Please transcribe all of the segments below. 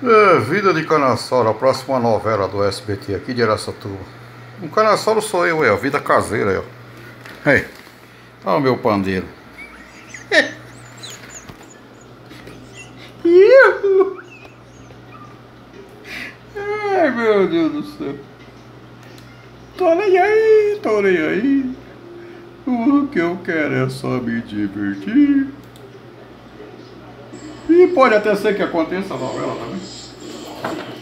É, Vida de Canassoro, a próxima novela do SBT aqui de Araçatuba. Um canassoro sou eu, é a vida caseira, ó. Ei, olha o meu pandeiro. Ai, meu Deus do céu. Tô nem aí, tô nem aí. O que eu quero é só me divertir. E pode até ser que aconteça a novela também.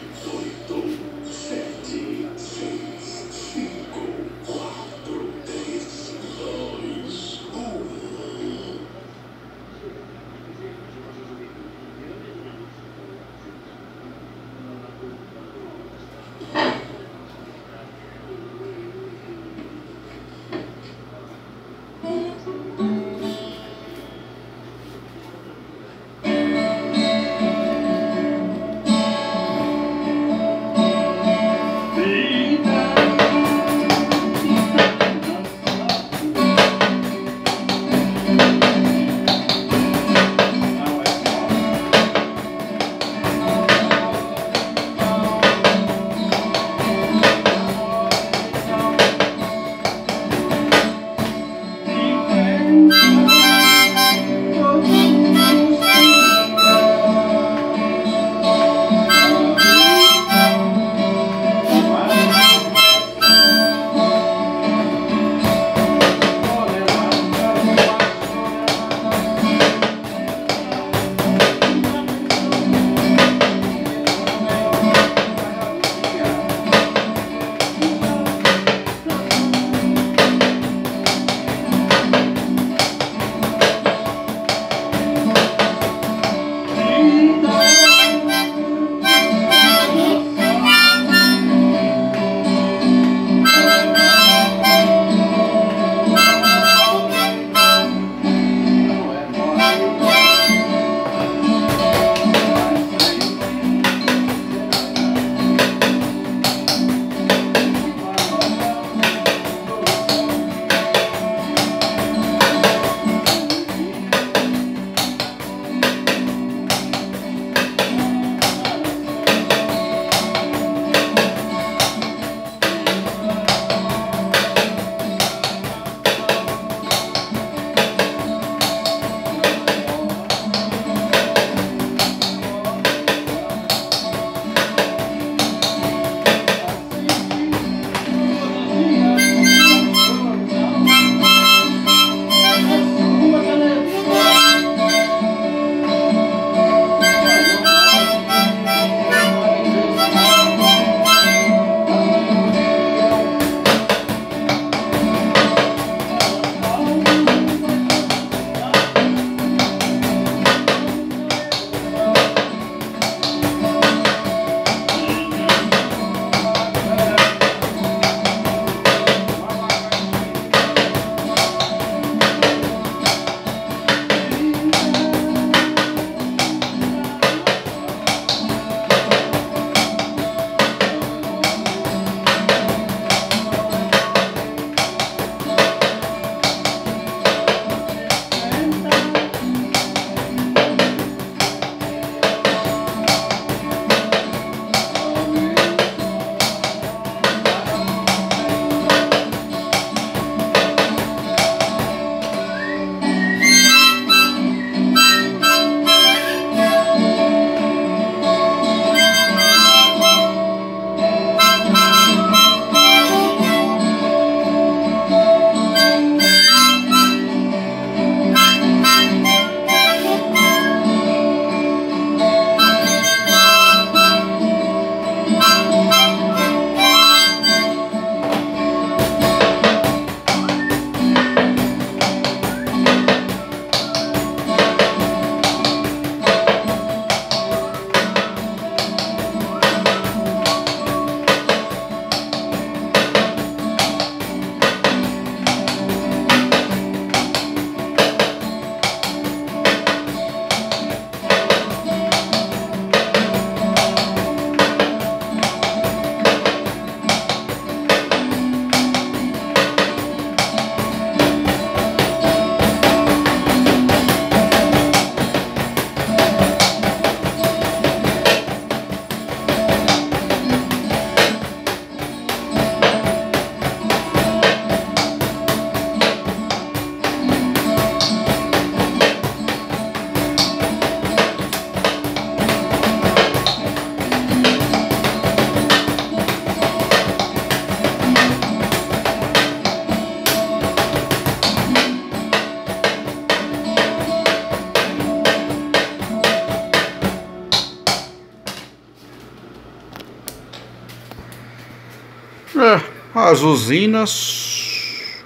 É, as usinas,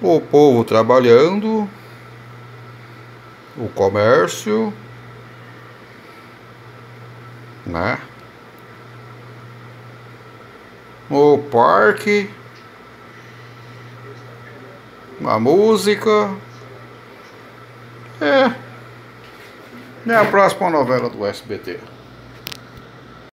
o povo trabalhando, o comércio, né? O parque, a música. É. É a próxima novela do SBT.